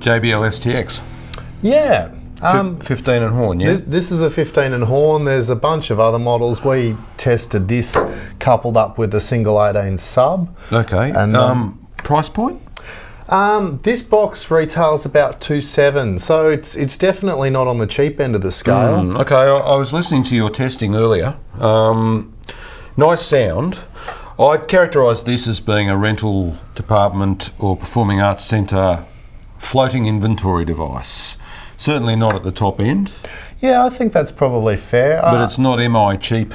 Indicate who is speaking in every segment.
Speaker 1: JBL STX.
Speaker 2: Yeah. Um,
Speaker 1: 15 and horn, yeah?
Speaker 2: This, this is a 15 and horn. There's a bunch of other models. We tested this coupled up with a single 18 sub.
Speaker 1: okay.
Speaker 2: and,
Speaker 1: um,
Speaker 2: um,
Speaker 1: price point?
Speaker 2: Um, this box retails about two seven, so it's it's definitely not on the cheap end of the scale.
Speaker 1: Mm, okay, I, I was listening to your testing earlier. Um, nice sound. I'd characterise this as being a rental department or performing arts centre floating inventory device. Certainly not at the top end,
Speaker 2: Yeah, I think that's probably fair.
Speaker 1: but
Speaker 2: Uh,
Speaker 1: it's not MI cheap,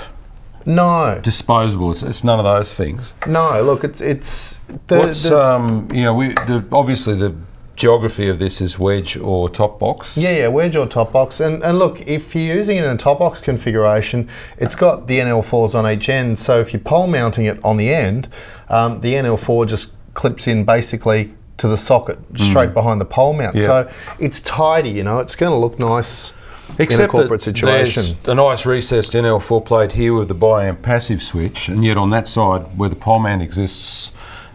Speaker 2: no,
Speaker 1: disposable. It's, it's none of those things.
Speaker 2: no. Look, it's it's the,
Speaker 1: What's
Speaker 2: the-
Speaker 1: um, you know, we the, obviously the geography of this is wedge or top box.
Speaker 2: Yeah, yeah, where's your top box? And, and look, if you're using it in a top box configuration, it's got the NL4s on each end. So if you're pole mounting it on the end, um, the NL4 just clips in basically to the socket straight behind the pole mount.
Speaker 1: Mm. Yeah.
Speaker 2: So it's tidy, you know, it's going to look nice in a corporate situation.
Speaker 1: there's a nice recessed NL4 plate here with the biamp passive switch, and yet on that side where the pole mount exists,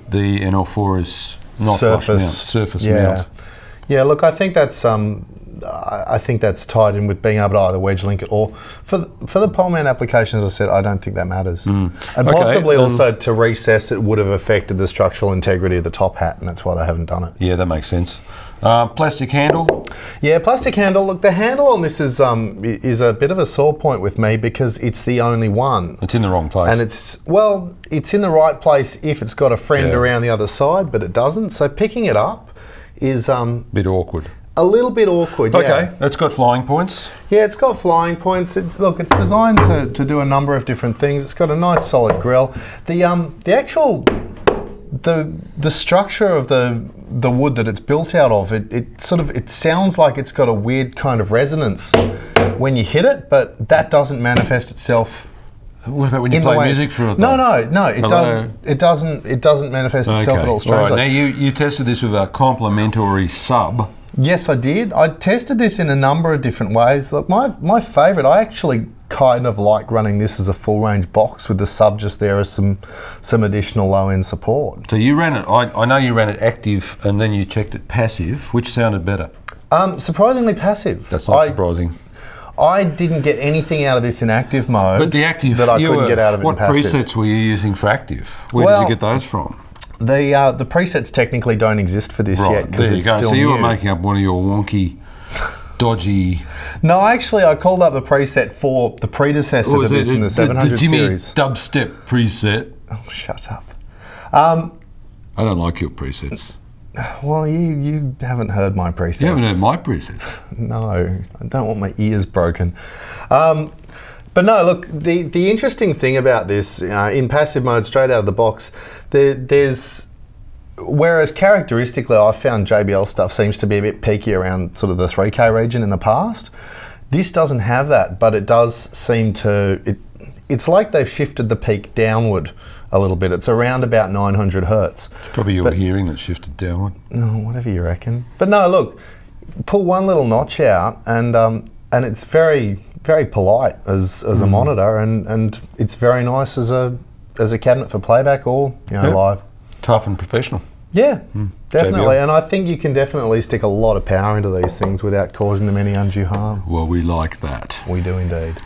Speaker 1: the NL4 is not flush mount, surface
Speaker 2: yeah.
Speaker 1: mount.
Speaker 2: Yeah, look, I think that's um, I think that's tied in with being able to either wedge link it or for the, for the pole mount application, as I said, I don't think that matters. And
Speaker 1: Mm. Okay,
Speaker 2: possibly
Speaker 1: um,
Speaker 2: also to recess it would have affected the structural integrity of the top hat, and that's why they haven't done it.
Speaker 1: Yeah, that makes sense. Uh, plastic handle.
Speaker 2: Yeah, plastic handle. Look, the handle on this is um, is a bit of a sore point with me because it's the only one.
Speaker 1: It's in the wrong place.
Speaker 2: And it's well, it's in the right place if it's got a friend
Speaker 1: Yeah.
Speaker 2: around the other side, but it doesn't. So picking it up is um,
Speaker 1: a bit awkward.
Speaker 2: A little bit awkward. yeah.
Speaker 1: Okay, it's got flying points.
Speaker 2: Yeah, it's got flying points. It's, look, it's designed to, to do a number of different things. It's got a nice solid grill. The um the actual the the structure of the the wood that it's built out of it, it sort of it sounds like it's got a weird kind of resonance when you hit it, but that doesn't manifest itself
Speaker 1: What about when you play
Speaker 2: way-
Speaker 1: music for it?
Speaker 2: No,
Speaker 1: though?
Speaker 2: no, no. It
Speaker 1: Hello?
Speaker 2: doesn't. It doesn't. It doesn't manifest itself at all. Strangely.
Speaker 1: right. Now you, you tested this with a complementary sub.
Speaker 2: Yes, I did. I tested this in a number of different ways. Look, my my favourite, I actually kind of like running this as a full range box with the sub just there as some some additional low end support.
Speaker 1: So you ran it. I, I know you ran it active, and then you checked it passive. Which sounded better?
Speaker 2: Um, surprisingly passive.
Speaker 1: That's not
Speaker 2: I,
Speaker 1: surprising.
Speaker 2: I didn't get anything out of this in active mode.
Speaker 1: But the active
Speaker 2: that I couldn't
Speaker 1: were-
Speaker 2: get out of it
Speaker 1: What presets were you using for active? Where
Speaker 2: Well,
Speaker 1: did you get those from?
Speaker 2: The uh, the presets technically don't exist for this yet
Speaker 1: Right,
Speaker 2: because
Speaker 1: there you
Speaker 2: it's
Speaker 1: go.
Speaker 2: still
Speaker 1: So you
Speaker 2: new.
Speaker 1: were making up one of your wonky, dodgy.
Speaker 2: no, actually, I called up the preset for the predecessor to this in the 700
Speaker 1: the Jimmy
Speaker 2: series.
Speaker 1: dubstep preset?
Speaker 2: Oh, shut up. Um,
Speaker 1: I don't like your presets.
Speaker 2: Well, you you haven't heard my presets.
Speaker 1: You haven't heard my presets.
Speaker 2: No, I don't want my ears broken. Um, but no, look, the, the interesting thing about this, uh, in passive mode, straight out of the box, there, there's. Whereas characteristically, I found JBL stuff seems to be a bit peaky around sort of the 3K region in the past. This doesn't have that, but it does seem to. It, it's like they've shifted the peak downward a little bit. It's around about 900 hertz.
Speaker 1: It's probably your
Speaker 2: But-
Speaker 1: hearing that shifted downward.
Speaker 2: Oh, whatever you reckon. But no, look, pull one little notch out, and um, and it's very very polite as, as a
Speaker 1: Mm.
Speaker 2: monitor, and, and it's very nice as a as a cabinet for playback or you know
Speaker 1: Yeah.
Speaker 2: live.
Speaker 1: Tough and professional.
Speaker 2: Yeah, definitely.
Speaker 1: JBL.
Speaker 2: And I think you can definitely stick a lot of power into these things without causing them any undue harm.
Speaker 1: Well, we like that.
Speaker 2: We do indeed.